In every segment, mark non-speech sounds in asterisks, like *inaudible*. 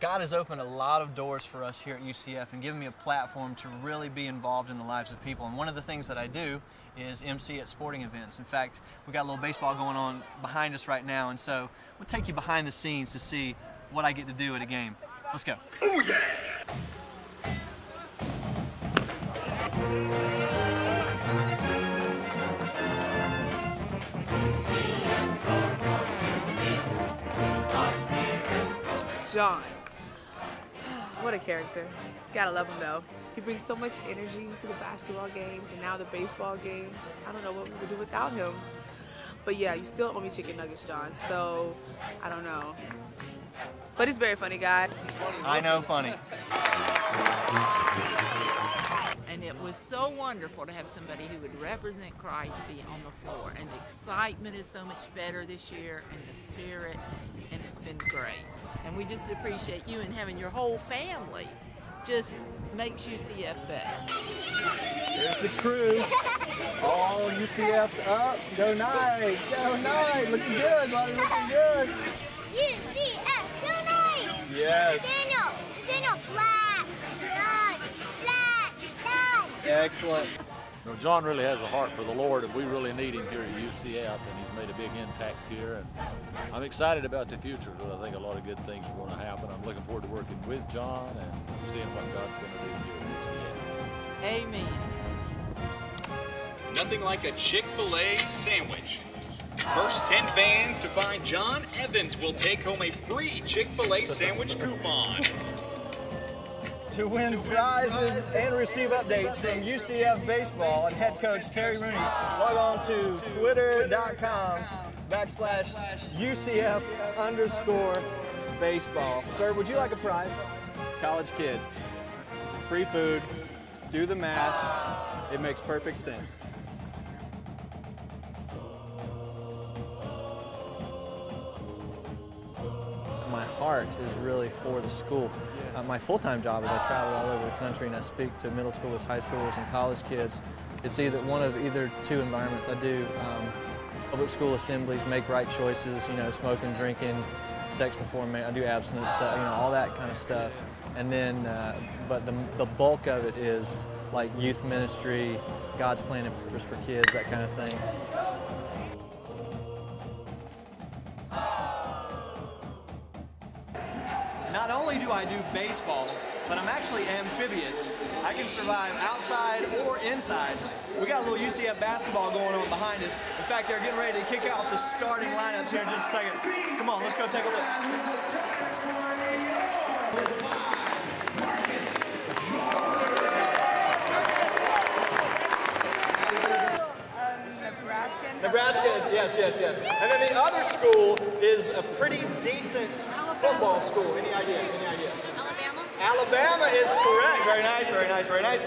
God has opened a lot of doors for us here at UCF and given me a platform to really be involved in the lives of people. And one of the things that I do is MC at sporting events. In fact, we got a little baseball going on behind us right now, and so we'll take you behind the scenes to see what I get to do at a game. Let's go. Oh yeah! John. What a character. Gotta love him though. He brings so much energy to the basketball games and now the baseball games. I don't know what we would do without him. But yeah, you still owe me chicken nuggets, John. So I don't know. But he's a very funny guy. I know funny. And it was so wonderful to have somebody who would represent Christ be on the floor. And the excitement is so much better this year, and the spirit, and it's been great. And we just appreciate you and having your whole family just makes UCF better. There's the crew. All UCF up. Go Knights. Go Knights. Looking good, buddy. Looking good. *laughs* UCF. Go Knights. Yes. Excellent. You know, John really has a heart for the Lord, and we really need him here at UCF, and he's made a big impact here. And I'm excited about the future. because I think a lot of good things are going to happen. I'm looking forward to working with John and seeing what God's going to do here at UCF. Amen. Nothing like a Chick-fil-A sandwich. First 10 fans to find John Evans will take home a free Chick-fil-A sandwich coupon to win prizes and receive updates from UCF Baseball and head coach Terry Rooney, log on to twitter.com backslash UCF underscore baseball. Sir, would you like a prize? College kids, free food, do the math. It makes perfect sense. Heart is really for the school. Uh, my full-time job is I travel all over the country and I speak to middle schoolers, high schoolers, and college kids. It's either one of either two environments. I do um, public school assemblies, make right choices, you know, smoking, drinking, sex before marriage. I do abstinence stuff, you know, all that kind of stuff. And then, uh, but the, the bulk of it is like youth ministry, God's plan and purpose for kids, that kind of thing. Only do I do baseball, but I'm actually amphibious. I can survive outside or inside. We got a little UCF basketball going on behind us. In fact, they're getting ready to kick off the starting lineups here in just a second. Come on, let's go take a look. Nebraska is, yes, yes, yes. And then the other school is a pretty decent football school. Any idea? Any idea? Alabama. Alabama is correct. Very nice, very nice, very nice.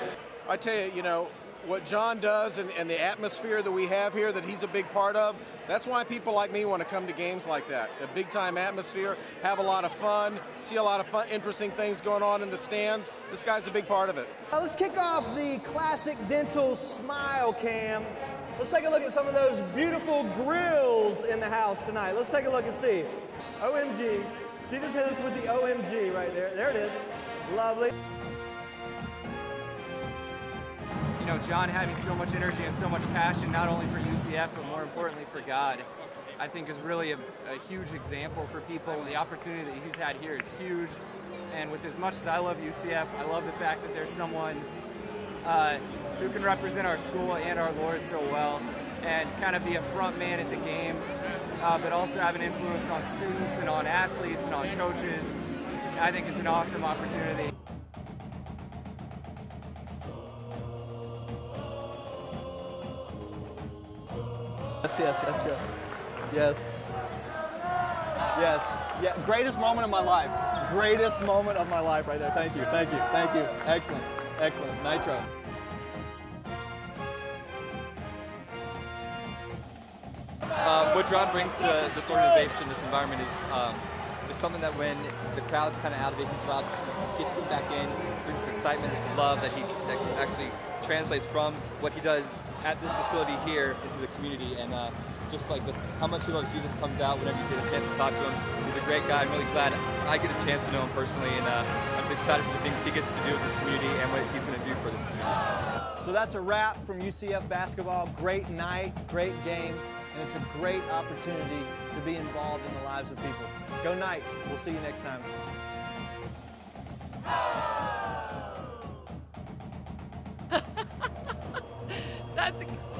I tell you, you know, what John does and, and, the atmosphere that we have here that he's a big part of, that's why people like me want to come to games like that. A big time atmosphere, have a lot of fun, see a lot of fun, interesting things going on in the stands. This guy's a big part of it. Now let's kick off the classic dental smile cam. Let's take a look at some of those beautiful grills in the house tonight. Let's take a look and see. OMG. She just hit us with the OMG right there. There it is. Lovely. You know, John having so much energy and so much passion, not only for UCF, but more importantly for God, I think is really a, a huge example for people. And the opportunity that he's had here is huge. And with as much as I love UCF, I love the fact that there's someone uh, who can represent our school and our Lord so well and kind of be a front man at the games, uh, but also have an influence on students and on athletes and on coaches. I think it's an awesome opportunity. Yes, yes, yes, yes. Yes. Yes. Yeah, greatest moment of my life. Greatest moment of my life right there. Thank you, thank you, thank you. Excellent, excellent. Knightro. Um, what John brings to this organization, this environment, is um, just something that when the crowd's kind of out of it, he's about gets them back in, brings excitement, this love that he that actually translates from what he does at this facility here into the community, and uh, just like the, how much he loves Jesus comes out whenever you get a chance to talk to him. He's a great guy. I'm really glad I get a chance to know him personally, and uh, excited for the things he gets to do with this community and what he's going to do for this community. So that's a wrap from UCF basketball. Great night, great game, and it's a great opportunity to be involved in the lives of people. Go Knights. We'll see you next time. *laughs* That's a,